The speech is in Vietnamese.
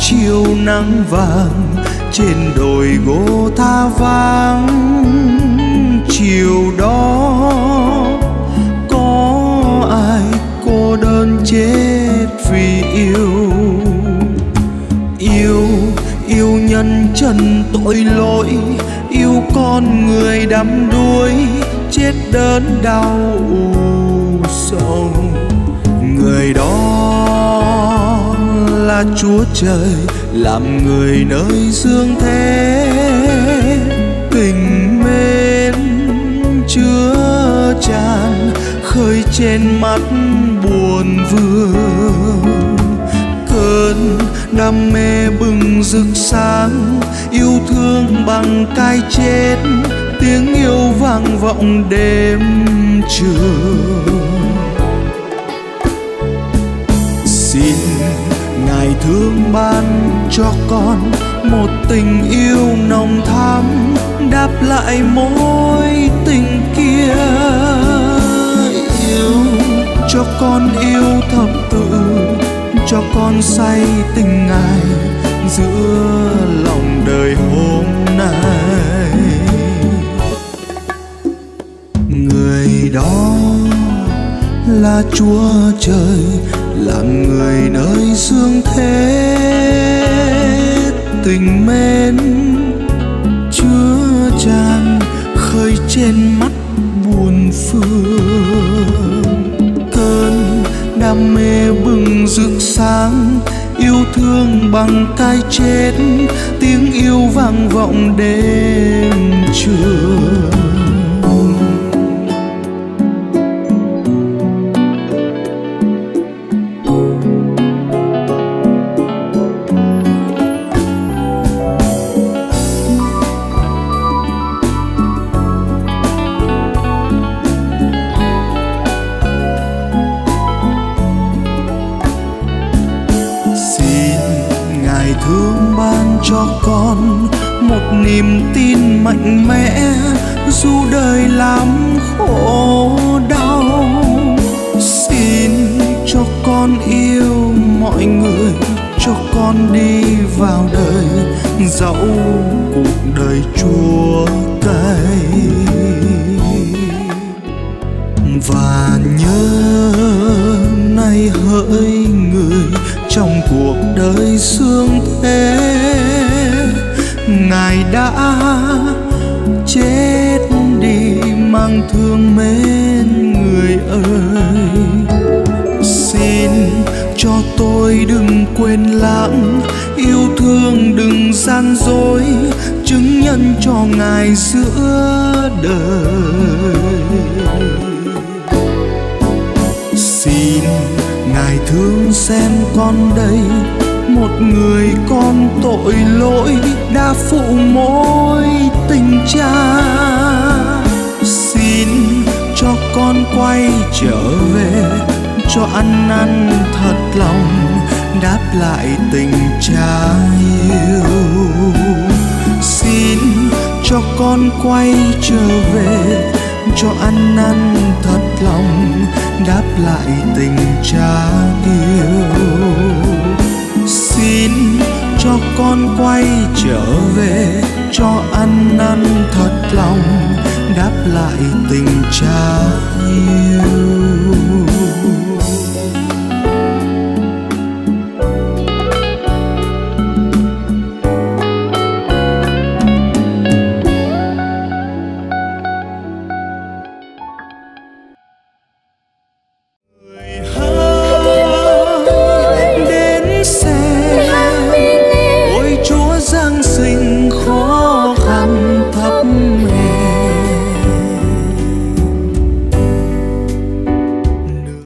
Chiều nắng vàng trên đồi gỗ tha vang. chiều đó có ai cô đơn chết vì yêu yêu yêu nhân trần tội lỗi, yêu con người đắm đuối, chết đớn đau sầu người đó là chúa trời, làm người nơi dương thế. Tình mến chứa tràn khơi trên mắt buồn vương. Cơn đam mê bừng rực sáng, yêu thương bằng cái chết. Tiếng yêu vang vọng đêm trường. Cho con một tình yêu nồng thắm, đáp lại mối tình kia. Yêu cho con yêu thập tự, cho con say tình ngài giữa lòng đời hôm nay. Người đó là chúa trời làm người nơi dương thế tình mến chứa tràn khơi trên mắt buồn phương. Cơn đam mê bừng rực sáng, yêu thương bằng cái chết, tiếng yêu vang vọng đêm con một niềm tin mạnh mẽ, dù đời lắm khổ đau. Xin cho con yêu mọi người, cho con đi vào đời, dẫu cuộc đời chua cay. Và nhớ nay hỡi người, trong cuộc đời xương thế đã chết đi mang thương mến người ơi. Xin cho tôi đừng quên lãng, yêu thương đừng gian dối, chứng nhân cho ngài giữa đời. Xin ngài thương xem con đây một người con tội lỗi đã phụ mối tình cha. Xin cho con quay trở về, cho ăn năn thật lòng, đáp lại tình cha yêu. Xin cho con quay trở về, cho ăn năn thật lòng, đáp lại tình cha yêu xin cho con quay trở về, cho ăn năn thật lòng, đáp lại tình cha yêu. sang